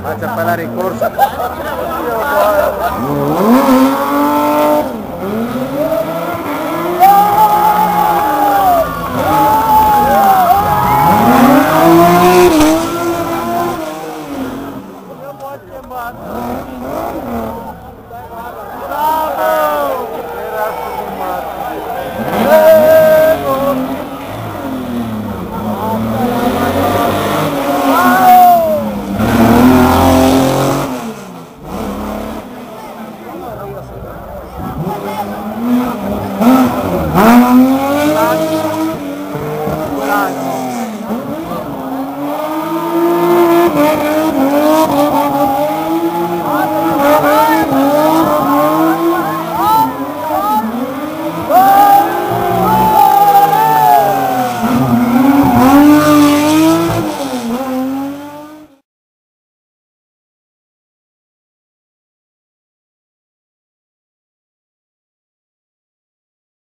Baca fare la ricorsa.